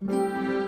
Música